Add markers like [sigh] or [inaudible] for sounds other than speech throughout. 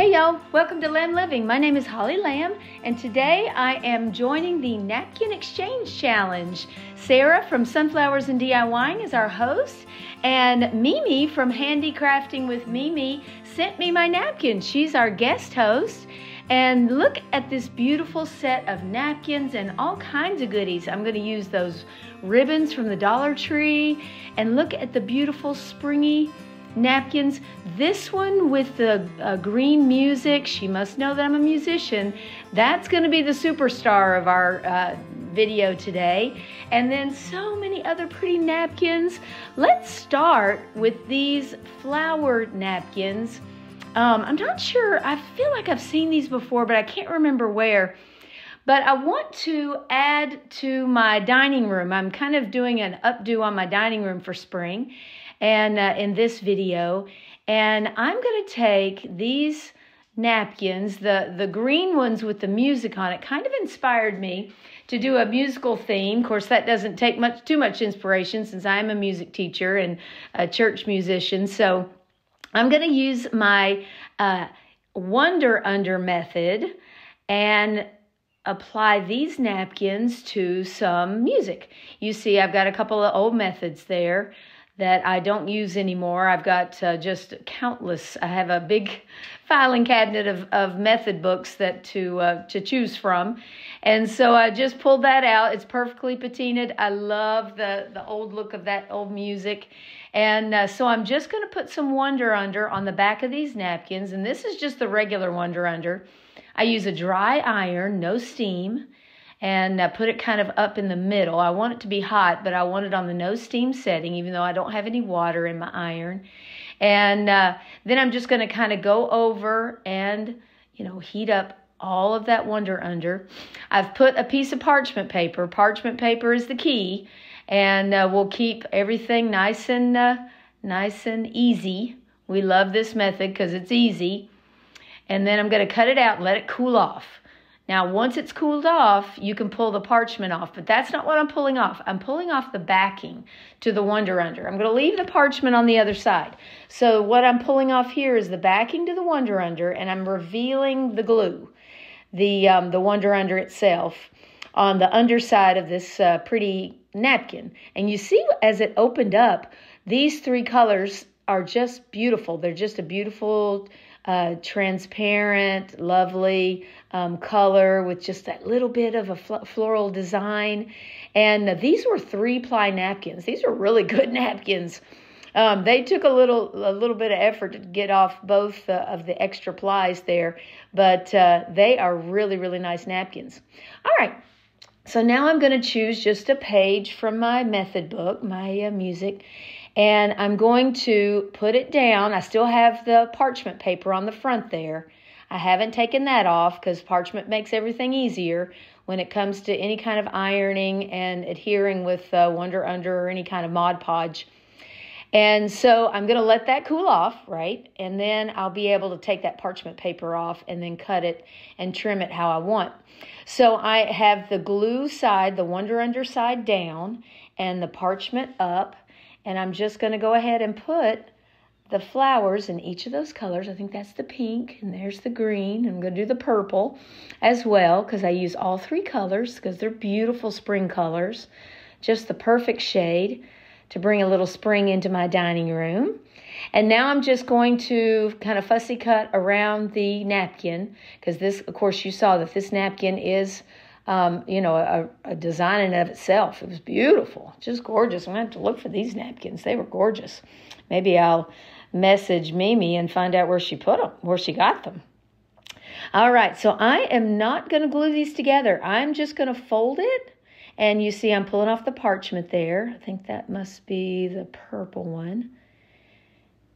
Hey y'all, welcome to Lamb Living. My name is Holly Lamb, and today I am joining the Napkin Exchange Challenge. Sarah from Sunflowers and DIYing is our host, and Mimi from Handicrafting with Mimi sent me my napkins. She's our guest host. And look at this beautiful set of napkins and all kinds of goodies. I'm going to use those ribbons from the Dollar Tree and look at the beautiful springy napkins. This one with the uh, green music, she must know that I'm a musician. That's going to be the superstar of our uh, video today. And then so many other pretty napkins. Let's start with these flower napkins. Um, I'm not sure, I feel like I've seen these before, but I can't remember where. But I want to add to my dining room. I'm kind of doing an updo on my dining room for spring and uh, in this video. And I'm going to take these napkins, the, the green ones with the music on it, kind of inspired me to do a musical theme. Of course, that doesn't take much too much inspiration since I'm a music teacher and a church musician. So I'm going to use my uh, Wonder Under method and apply these napkins to some music. You see, I've got a couple of old methods there that I don't use anymore. I've got uh, just countless. I have a big filing cabinet of, of method books that to uh, to choose from, and so I just pulled that out. It's perfectly patinaed. I love the the old look of that old music, and uh, so I'm just going to put some Wonder Under on the back of these napkins, and this is just the regular Wonder Under. I use a dry iron, no steam and uh, put it kind of up in the middle. I want it to be hot, but I want it on the no steam setting, even though I don't have any water in my iron. And uh, then I'm just going to kind of go over and, you know, heat up all of that Wonder Under. I've put a piece of parchment paper. Parchment paper is the key, and uh, we'll keep everything nice and uh, nice and easy. We love this method because it's easy. And then I'm going to cut it out and let it cool off. Now, once it's cooled off, you can pull the parchment off, but that's not what I'm pulling off. I'm pulling off the backing to the Wonder Under. I'm going to leave the parchment on the other side. So what I'm pulling off here is the backing to the Wonder Under, and I'm revealing the glue, the, um, the Wonder Under itself on the underside of this uh, pretty napkin. And you see as it opened up, these three colors are just beautiful. They're just a beautiful uh, transparent, lovely um, color with just that little bit of a fl- floral design. And uh, these were three ply napkins. These are really good [laughs] napkins. Um, they took a little a little bit of effort to get off both uh, of the extra plies there, but uh, they are really really nice napkins. All right, so now I'm going to choose just a page from my method book, my uh, music, and I'm going to put it down. I still have the parchment paper on the front there. I haven't taken that off because parchment makes everything easier when it comes to any kind of ironing and adhering with uh, Wonder Under or any kind of Mod Podge. And so I'm going to let that cool off, right? And then I'll be able to take that parchment paper off and then cut it and trim it how I want. So I have the glue side, the Wonder Under side down, and the parchment up and I'm just going to go ahead and put the flowers in each of those colors. I think that's the pink, and there's the green. I'm going to do the purple as well because I use all three colors because they're beautiful spring colors. Just the perfect shade to bring a little spring into my dining room. And now I'm just going to kind of fussy cut around the napkin because this, of course, you saw that this napkin is um, you know, a, a, design in of itself. It was beautiful, just gorgeous. I'm going to have to look for these napkins. They were gorgeous. Maybe I'll message Mimi and find out where she put them, where she got them. All right, so I am not going to glue these together. I'm just going to fold it. And you see I'm pulling off the parchment there. I think that must be the purple one.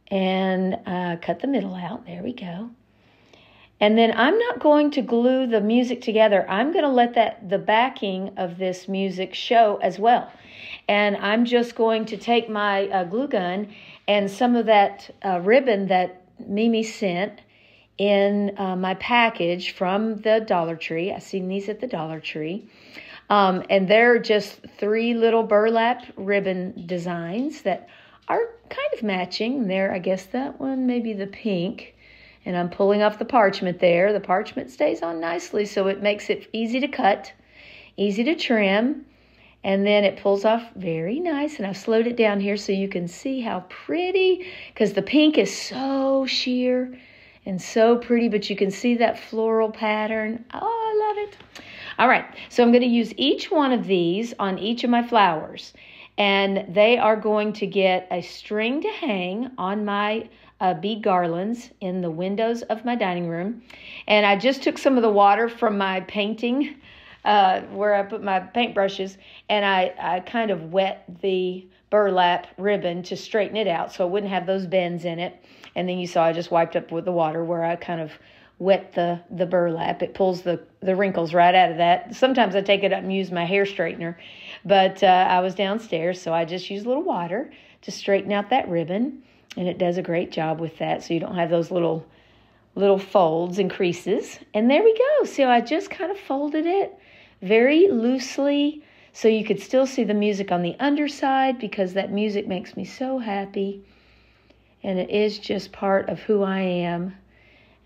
And uh, cut the middle out. There we go. And then I'm not going to glue the music together. I'm going to let that the backing of this music show as well. And I'm just going to take my uh, glue gun and some of that uh, ribbon that Mimi sent in uh, my package from the Dollar Tree. I've seen these at the Dollar Tree. Um, and they're just three little burlap ribbon designs that are kind of matching. There, I guess that one, maybe the pink And I'm pulling off the parchment there. The parchment stays on nicely, so it makes it easy to cut, easy to trim. And then it pulls off very nice. And I've slowed it down here so you can see how pretty, because the pink is so sheer and so pretty, but you can see that floral pattern. Oh, I love it. All right, so I'm going to use each one of these on each of my flowers. And they are going to get a string to hang on my uh, bead garlands in the windows of my dining room. And I just took some of the water from my painting uh, where I put my paintbrushes and I, I kind of wet the burlap ribbon to straighten it out so it wouldn't have those bends in it. And then you saw I just wiped up with the water where I kind of wet the, the burlap. It pulls the, the wrinkles right out of that. Sometimes I take it up and use my hair straightener, but uh, I was downstairs, so I just use a little water to straighten out that ribbon, and it does a great job with that, so you don't have those little little folds and creases. And there we go. So I just kind of folded it very loosely so you could still see the music on the underside because that music makes me so happy. And it is just part of who I am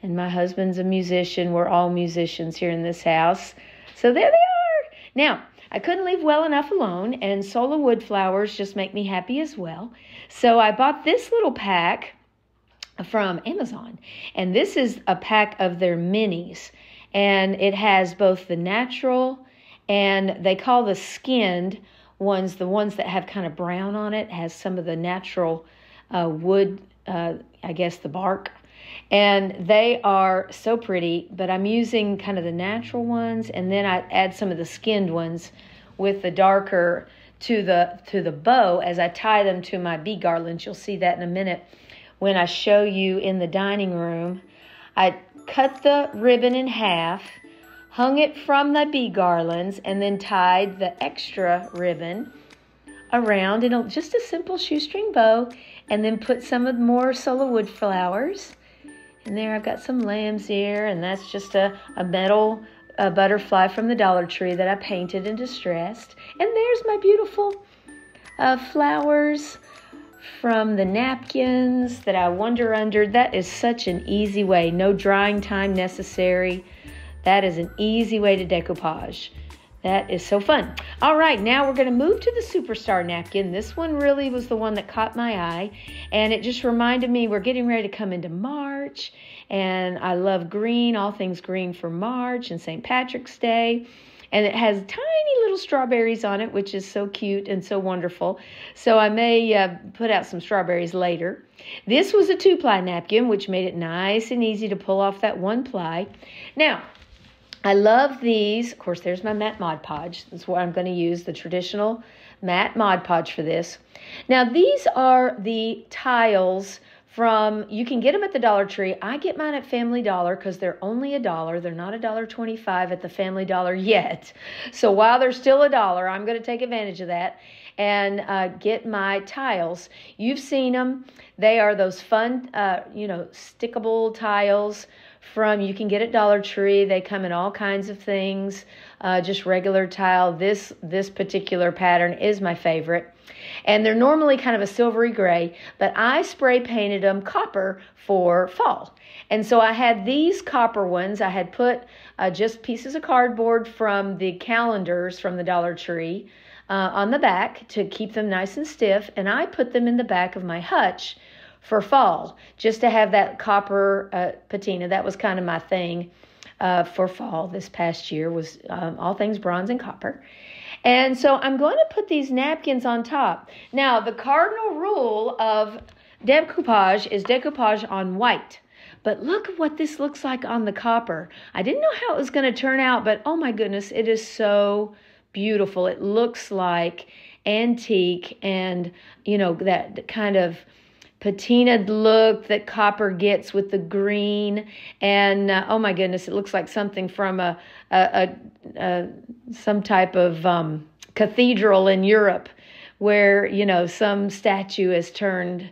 and my husband's a musician. We're all musicians here in this house. So there they are. Now, I couldn't leave well enough alone, and Sola wood flowers just make me happy as well. So I bought this little pack from Amazon, and this is a pack of their minis, and it has both the natural and they call the skinned ones the ones that have kind of brown on it has some of the natural uh, wood, uh, I guess the bark and they are so pretty but i'm using kind of the natural ones and then i add some of the skinned ones with the darker to the to the bow as i tie them to my bee garlands you'll see that in a minute. When i show you in the dining room i cut the ribbon in half hung it from the bee garlands and then tied the extra ribbon around in a, just a simple shoestring bow and then put some of more Sola wood flowers and there I've got some lamb's ear, and that's just a, a metal a butterfly from the Dollar Tree that I painted and distressed. And there's my beautiful uh, flowers from the napkins that I wonder under. That is such an easy way. No drying time necessary. That is an easy way to decoupage. That is so fun. All right, now we're going to move to the Superstar napkin. This one really was the one that caught my eye, and it just reminded me we're getting ready to come into March, and I love green, all things green for March and St. Patrick's Day. And it has tiny little strawberries on it, which is so cute and so wonderful. So I may uh, put out some strawberries later. This was a two ply napkin, which made it nice and easy to pull off that one ply. Now, I love these. Of course, there's my matte Mod Podge. That's what I'm going to use, the traditional matte Mod Podge for this. Now, these are the tiles from, you can get them at the Dollar Tree. I get mine at Family Dollar because they're only a dollar. They're not a dollar twenty-five at the Family Dollar yet. So while they're still a dollar, I'm going to take advantage of that and uh, get my tiles. You've seen them. They are those fun, uh, you know, stickable tiles from you can get at Dollar Tree. They come in all kinds of things, uh, just regular tile. This this particular pattern is my favorite, and they're normally kind of a silvery gray, but I spray painted them copper for fall. And so I had these copper ones. I had put uh, just pieces of cardboard from the calendars from the Dollar Tree uh, on the back to keep them nice and stiff, and I put them in the back of my hutch for fall, just to have that copper uh, patina. That was kind of my thing uh, for fall this past year was um, all things bronze and copper. And so I'm going to put these napkins on top. Now, the cardinal rule of decoupage is decoupage on white. But look what this looks like on the copper. I didn't know how it was going to turn out, but oh my goodness, it is so beautiful. It looks like antique and, you know, that kind of patinaed look that copper gets with the green. And uh, oh my goodness it looks like something from a, a, a, a some type of um, cathedral in europe where you know some statue has turned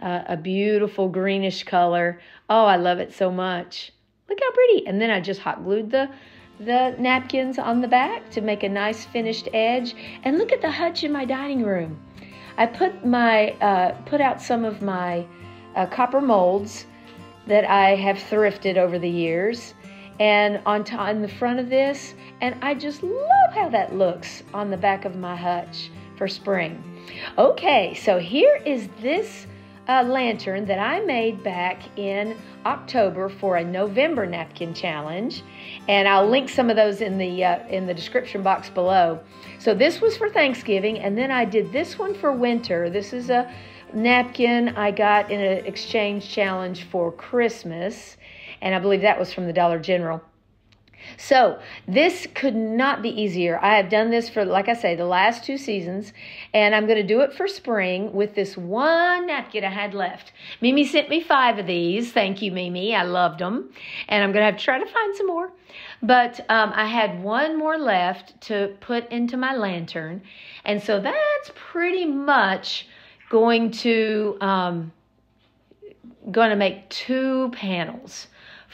uh, a beautiful greenish color. Oh i love it so much. Look how pretty. And then i just hot glued the the napkins on the back to make a nice finished edge. And look at the hutch in my dining room I put my uh, put out some of my uh, copper molds that I have thrifted over the years and on, t- on the front of this. And I just love how that looks on the back of my hutch for spring. Okay, so here is this uh, lantern that I made back in October for a November napkin challenge, and I'll link some of those in the uh, in the description box below. So this was for Thanksgiving, and then I did this one for winter. This is a napkin I got in an exchange challenge for Christmas, and I believe that was from the Dollar General. So, this could not be easier. I have done this for, like I say, the last two seasons, and I'm going to do it for spring with this one napkin I had left. Mimi sent me five of these. Thank you, Mimi. I loved them. And I'm going to have to try to find some more. But um, I had one more left to put into my lantern. And so that's pretty much going to um, going to make two panels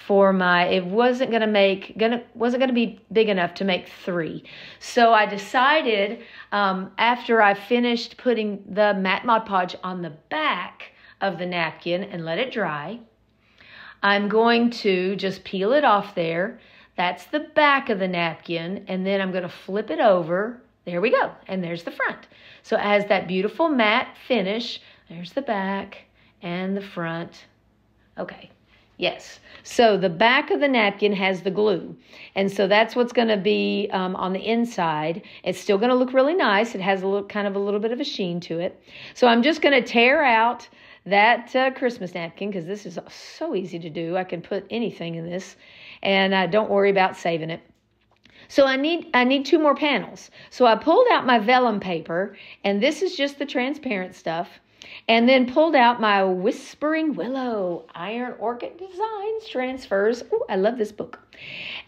for my it wasn't going to make gonna wasn't going to be big enough to make three. So i decided um, after i finished putting the matte mod podge on the back of the napkin and let it dry i'm going to just peel it off there. That's the back of the napkin and then i'm going to flip it over. There we go and there's the front. So it has that beautiful matte finish there's the back and the front. Okay Yes. So the back of the napkin has the glue. And so that's what's going to be um, on the inside. It's still going to look really nice. It has a little kind of a little bit of a sheen to it. So I'm just going to tear out that uh, Christmas napkin because this is so easy to do. I can put anything in this and uh, don't worry about saving it. So I need I need two more panels. So I pulled out my vellum paper and this is just the transparent stuff and then pulled out my Whispering Willow Iron Orchid Designs Transfers. Oh, I love this book.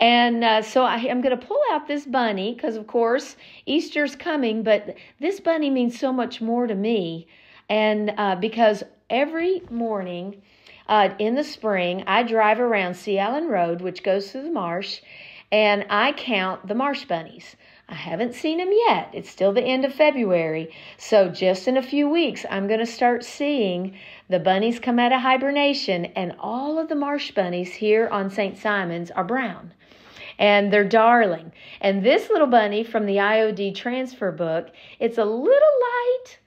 And uh, so I, am going to pull out this bunny because, of course, Easter's coming, but this bunny means so much more to me. And uh, because every morning uh, in the spring, I drive around Sea Island Road, which goes through the marsh, and I count the marsh bunnies. I haven't seen them yet. It's still the end of February. So, just in a few weeks, I'm going to start seeing the bunnies come out of hibernation, and all of the marsh bunnies here on St. Simon's are brown. And they're darling. And this little bunny from the IOD transfer book, it's a little light.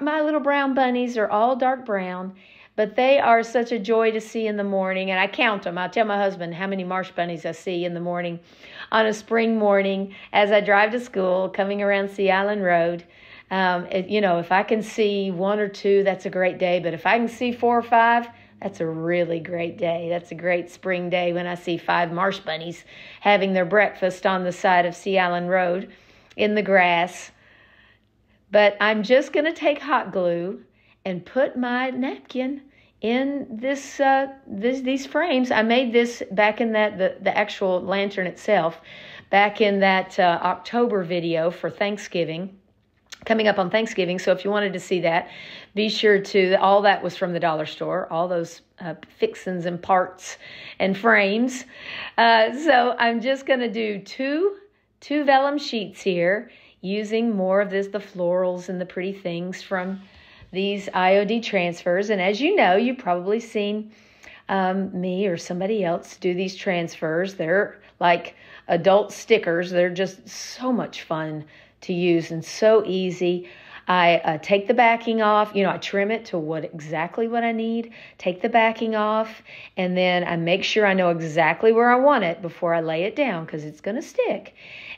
My little brown bunnies are all dark brown, but they are such a joy to see in the morning. And I count them. I tell my husband how many marsh bunnies I see in the morning on a spring morning as I drive to school coming around Sea Island Road. Um, it, you know, if I can see one or two, that's a great day. But if I can see four or five, that's a really great day. That's a great spring day when I see five marsh bunnies having their breakfast on the side of Sea Island Road in the grass. But I'm just going to take hot glue and put my napkin in this, uh, this these frames. I made this back in that the, the actual lantern itself, back in that uh, October video for Thanksgiving coming up on Thanksgiving. So if you wanted to see that, be sure to. All that was from the dollar store. All those uh, fixins and parts and frames. Uh, so I'm just going to do two two vellum sheets here, using more of this the florals and the pretty things from these IOD transfers. And as you know, you've probably seen um, me or somebody else do these transfers. They're like adult stickers, they're just so much fun to use and so easy. I uh, take the backing off, you know, I trim it to what exactly what I need, take the backing off, and then I make sure I know exactly where I want it before I lay it down because it's going to stick.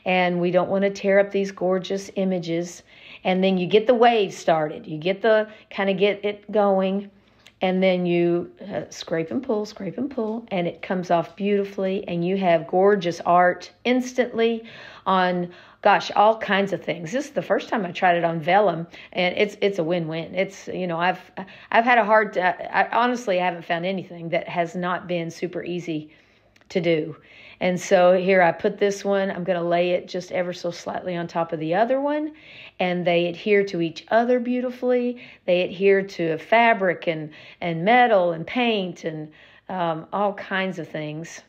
And we don't want to tear up these gorgeous images. And then you get the wave started. You get the kind of get it going, and then you uh, scrape and pull, scrape and pull, and it comes off beautifully, and you have gorgeous art instantly on gosh all kinds of things. This is the first time i tried it on vellum and it's it's a win-win. It's you know i've i've had a hard I, honestly i haven't found anything that has not been super easy to do and so here I put this one, I'm going to lay it just ever so slightly on top of the other one. And they adhere to each other beautifully. They adhere to fabric and, and metal and paint and um, all kinds of things.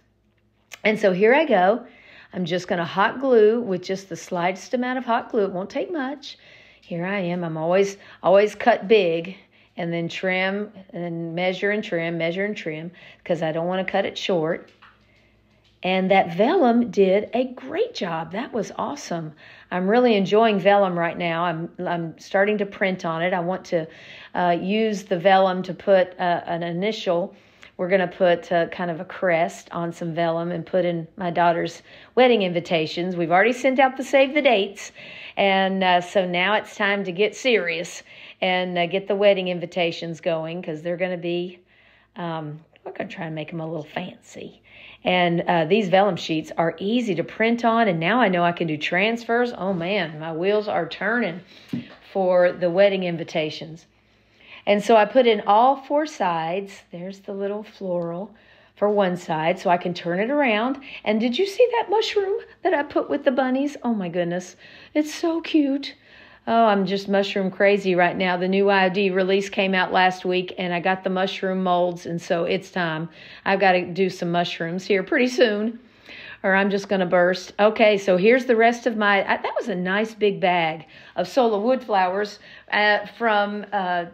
And so here I go. I'm just going to hot glue with just the slightest amount of hot glue. It won't take much. Here I am. I'm always always cut big and then trim and measure and trim, measure and trim, because I don't want to cut it short. And that vellum did a great job. That was awesome. I'm really enjoying vellum right now. I'm I'm starting to print on it. I want to uh, use the vellum to put uh, an initial. We're going to put uh, kind of a crest on some vellum and put in my daughter's wedding invitations. We've already sent out the save the dates, and uh, so now it's time to get serious and uh, get the wedding invitations going because they're going to be. Um, we're going to try and make them a little fancy. And uh, these vellum sheets are easy to print on, and now I know I can do transfers. Oh man, my wheels are turning for the wedding invitations. And so I put in all four sides. There's the little floral for one side so I can turn it around. And did you see that mushroom that I put with the bunnies? Oh my goodness, it's so cute. Oh, I'm just mushroom crazy right now. The new IOD release came out last week and I got the mushroom molds, and so it's time. I've got to do some mushrooms here pretty soon, or I'm just going to burst. Okay, so here's the rest of my. I, that was a nice big bag of Sola wood flowers uh, from. Uh,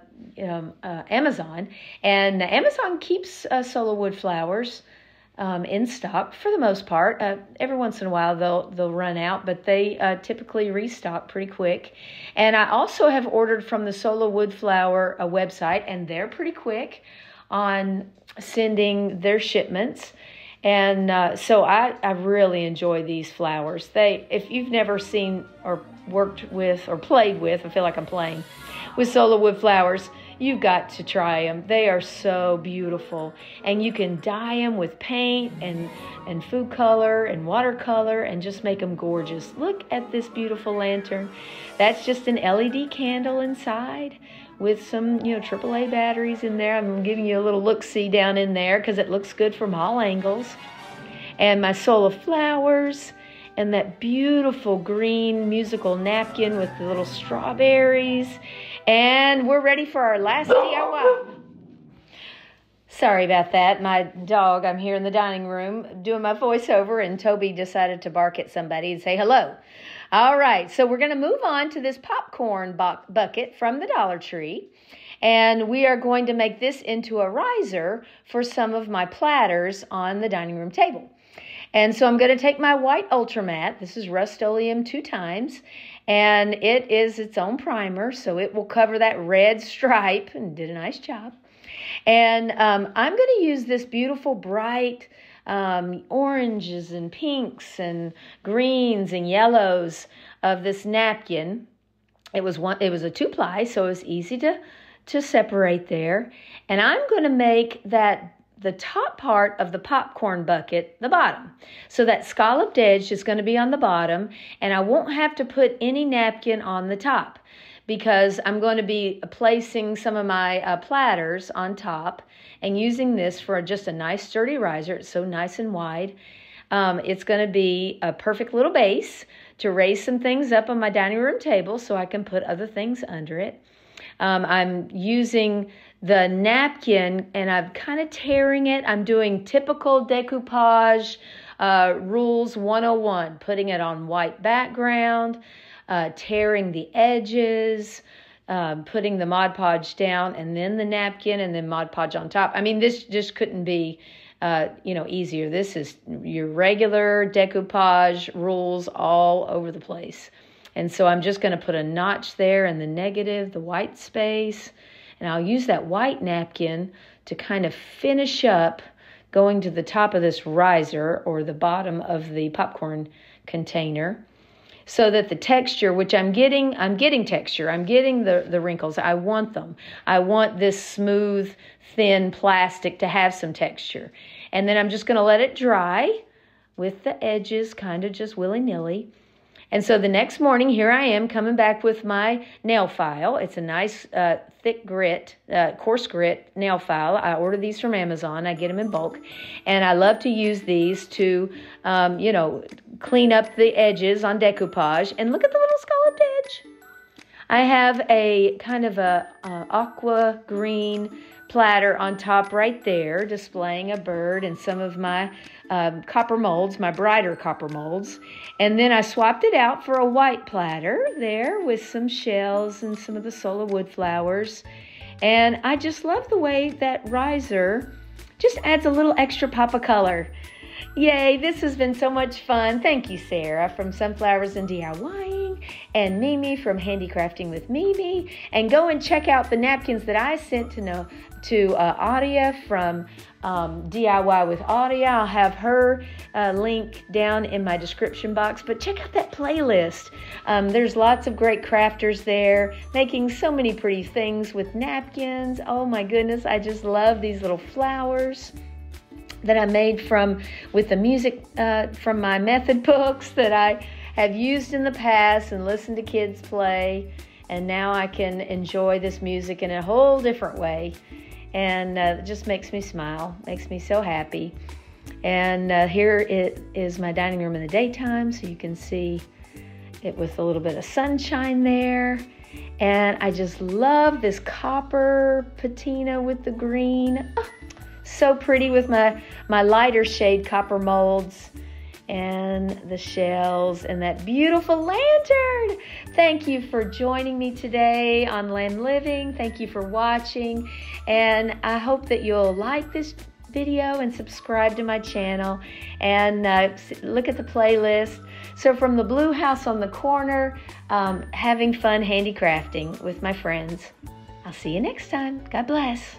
um, uh, Amazon, and Amazon keeps uh, Sola wood flowers um, in stock for the most part. Uh, every once in a while they'll they'll run out, but they uh, typically restock pretty quick. And I also have ordered from the Sola Woodflower uh, website, and they're pretty quick on sending their shipments. And uh, so I, I really enjoy these flowers. They, if you've never seen or worked with or played with, I feel like I'm playing with Sola Wood flowers You've got to try them. They are so beautiful. And you can dye them with paint and, and food color and watercolor and just make them gorgeous. Look at this beautiful lantern. That's just an LED candle inside with some, you know, AAA batteries in there. I'm giving you a little look-see down in there because it looks good from all angles. And my Sola flowers and that beautiful green musical napkin with the little strawberries and we're ready for our last DIY. Sorry about that. My dog, I'm here in the dining room doing my voiceover, and Toby decided to bark at somebody and say hello. All right, so we're going to move on to this popcorn bu- bucket from the Dollar Tree. And we are going to make this into a riser for some of my platters on the dining room table. And so I'm going to take my white Ultramat, this is Rust-Oleum two times, and it is its own primer, so it will cover that red stripe and did a nice job. And um, I'm going to use this beautiful bright um, oranges and pinks and greens and yellows of this napkin. It was one. It was a two ply, so it was easy to to separate there. And I'm going to make that the top part of the popcorn bucket the bottom. So that scalloped edge is going to be on the bottom, and I won't have to put any napkin on the top because I'm going to be placing some of my uh, platters on top and using this for just a nice sturdy riser. It's so nice and wide. Um, it's going to be a perfect little base to raise some things up on my dining room table so I can put other things under it. Um, I'm using the napkin and I'm kind of tearing it. I'm doing typical decoupage uh, rules 101, putting it on white background, uh, tearing the edges, um, putting the Mod Podge down, and then the napkin, and then Mod Podge on top. I mean, this just couldn't be. Uh, you know, easier. This is your regular decoupage rules all over the place. And so I'm just going to put a notch there in the negative, the white space, and I'll use that white napkin to kind of finish up going to the top of this riser or the bottom of the popcorn container so that the texture which i'm getting i'm getting texture. I'm getting the, the wrinkles. I want them. I want this smooth thin plastic to have some texture. And then i'm just going to let it dry with the edges kind of just willy-nilly and so the next morning, here I am coming back with my nail file. It's a nice uh, thick grit, uh, coarse grit nail file. I order these from Amazon. I get them in bulk. And I love to use these to, um, you know, clean up the edges on decoupage. And look at the little scalloped edge. I have a kind of a uh, aqua green platter on top right there, displaying a bird and some of my um, copper molds, my brighter copper molds. And then I swapped it out for a white platter there with some shells and some of the Sola wood flowers. And I just love the way that riser just adds a little extra pop of color. Yay, this has been so much fun. Thank you, Sarah from Sunflowers and DIYing, and Mimi from Handicrafting with Mimi. And go and check out the napkins that I sent to know to uh, Aurea from um, DIY with Aurea. I'll have her uh, link down in my description box. But check out that playlist. Um, there's lots of great crafters there making so many pretty things with napkins. Oh my goodness, I just love these little flowers that I made from with the music uh, from my method [laughs] books that I have used in the past and listened to kids play. And now I can enjoy this music in a whole different way. And uh, it just makes me smile, makes me so happy. And uh, here it is my dining room in the daytime, so you can see it with a little bit of sunshine there. And I just love this copper patina with the green. Oh, [laughs] so pretty with my, my lighter shade copper molds and the shells and that beautiful lantern. Thank you for joining me today on Lamb Living. Thank you for watching. And I hope that you'll like this video and subscribe to my channel and uh, look at the playlist. So from the blue house on the corner, um, having fun handicrafting with my friends. I'll see you next time. God bless.